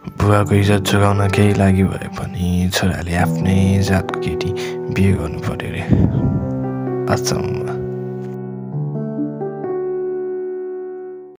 बुवाको इज्जत जोगाउन केही लागि भए पनि छोराले आफ्नै जातको केटी बिहे गर्नु पऱ्यो अरे अचम्म